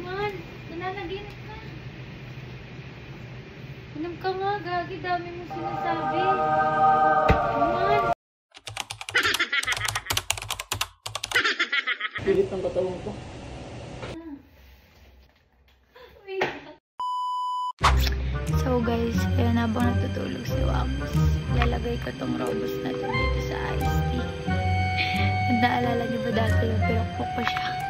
Man, nananaginip ka. Inom ka nga, Gagi. Dami mo sinasabi. Man. Pilit ng katawan ko. So guys, kaya habang natutulog si Wamos, lalagay ko tong robos na to dito sa iced tea. Naalala niyo ba dati yung pinakpok ko siya?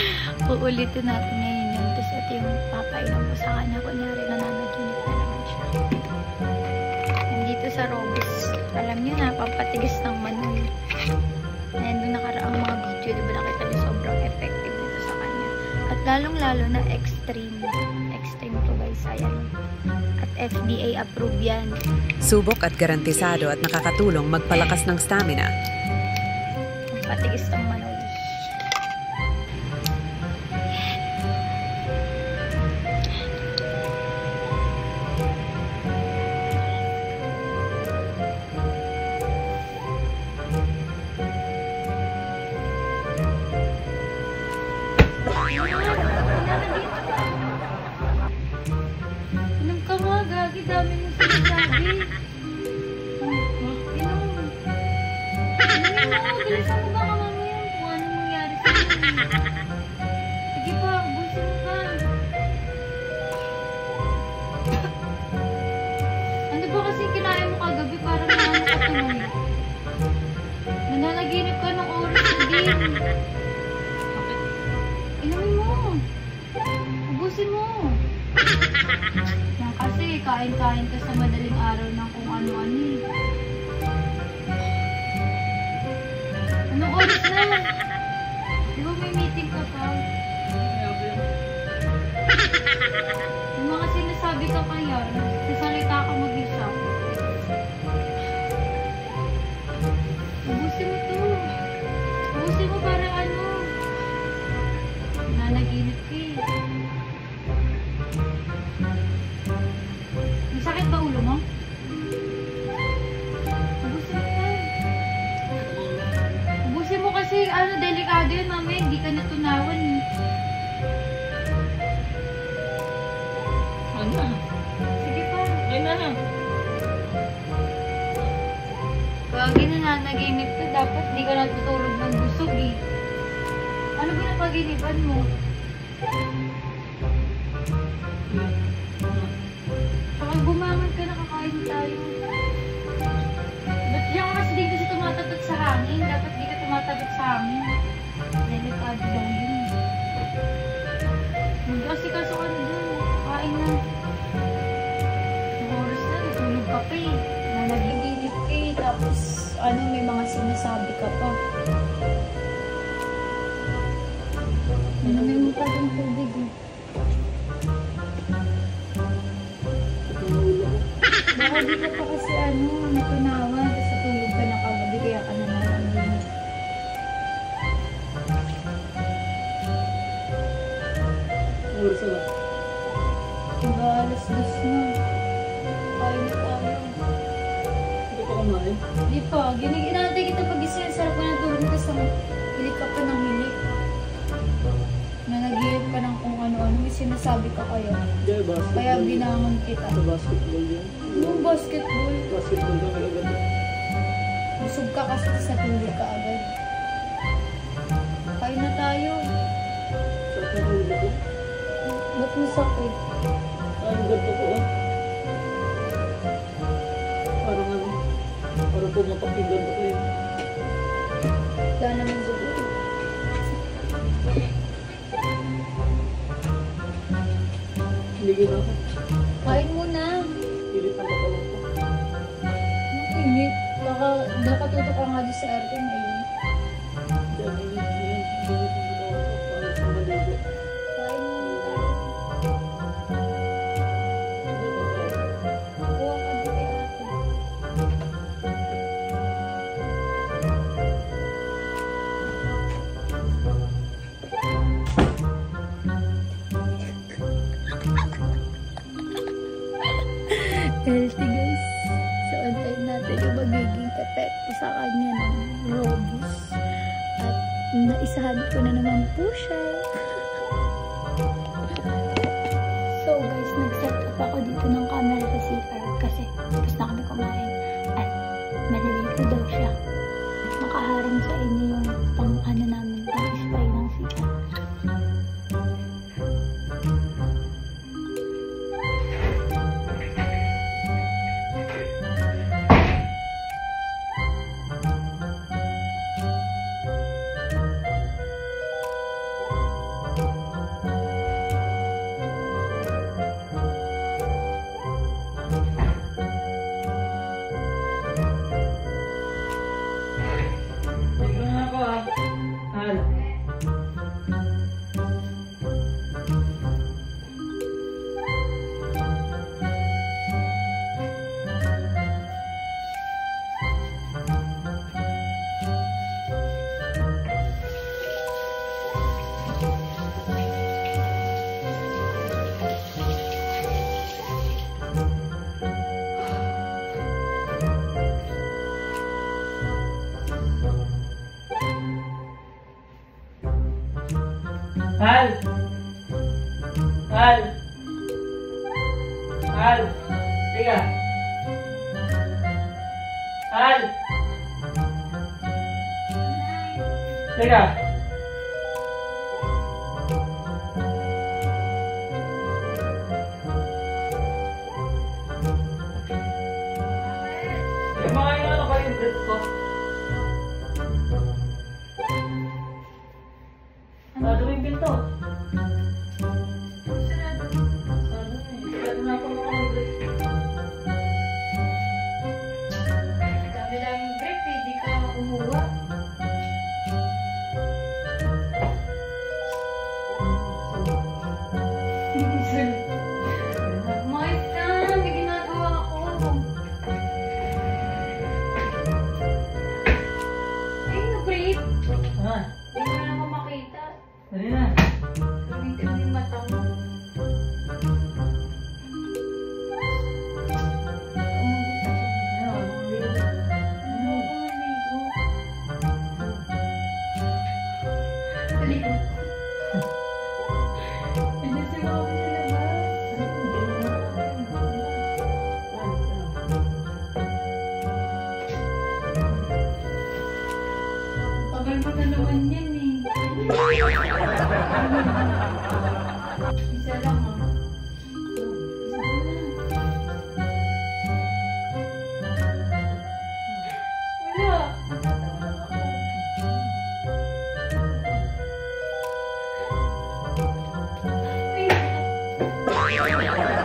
Uulitin natin ngayon yun. Tapos ito yung papainom ko sa kanya. Kunyari nananaginip na naman siya. Nandito sa robos. Alam niyo na, pampatigas ng manoy. And doon nakaraang mga video, di ba nakita niyo sobrang effective dito sa kanya. At lalong-lalo na extreme. Extreme to guys, ayan. At FDA approved yan. Subok at garantisado at nakakatulong magpalakas ng stamina. Patigis ng manoy. Kain-kain ka sa madaling araw ng kung ano-ano eh. Anong oras na? Di ba may meeting ka pa? Yung mga sinasabi ka kaya, sasalita Na. Gagi na nanaginip ka, dapat di ka natutulog ng busog eh. Ano ba napaginipan mo? Saka bumangon ka, nakakain tayo. Ba't diyan ka kasi di kasi tumatapat sa hangin? Dapat di ka tumatapat sa hangin. Delikado lang yun. Mag-kasi kaso ka na eh. Nanaginip ka eh. Tapos, ano, may mga sinasabi ka pa. Inumin mo pa ng tubig eh. Baka di pa kasi ano, natunawan. Tapos natulog ka na kagabi, kaya ka naman ano. Oras na. Diba, alas dos na. Hindi pa giniginantay kita pag isip. Sarap ko ng tulog kasi hilik ka pa ng hilik. Nanagilip ka ng kung ano-ano. May sinasabi ka kaya. Hindi, basketball. Kaya binangon kita. Sa basketball yan. Yung basketball, Basketball ka talaga. busog ka kasi sa tulog ka agad. Kain na tayo. Sakit na ulo ko. Ba't mo sakit? Ang ganto ko ah. Yung ganto ko yun. Wala naman dugo. Hindi gina healthy guys. So, antayin natin yung magiging epekto sa kanya ng robus. At naisahan ko na naman po siya. so guys, nag-set up ako dito ng camera sa CR kasi tapos na kami kumain at malilito daw siya. Nakaharang sa inyo yung pang ano namin Al. Al. Al. Teka. Al. Teka. Isa lang ah. Isa lang. Wala. Natatawa lang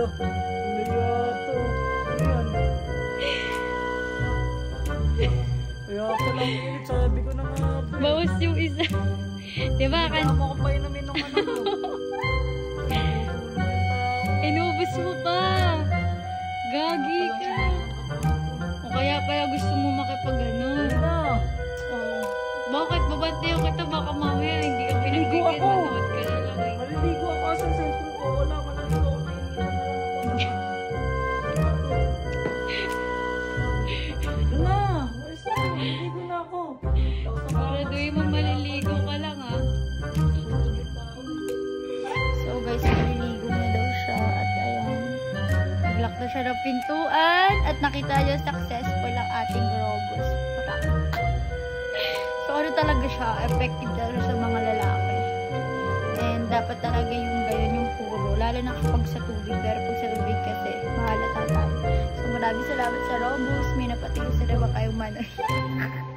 Lo, ano yato? Ano yan? Kaya pala ang init, sabi ko na nga. Bawas yung isa. diba? Kan mo ko pa inumin ng ano ko. inubos mo pa. Gagi ka. O kaya pala gusto mo makipag ano. Oh. Bakit? Babantayan kita. Baka mamaya hindi ka pinagbigyan. ako. Manood ka ako. Siguraduhin mo maliligo ka lang ah. So guys, maliligo na daw siya at ayan. Naglock na siya ng pintuan at nakita niyo successful ang ating robos. So ano talaga siya, effective talaga sa mga lalaki. And dapat talaga yung gayon yung puro. Lalo na kapag sa tubig. Pero pag sa tubig kasi, mahalata tayo. So, maraming salamat sa Robus. May napatigil sa naman kayong manoy.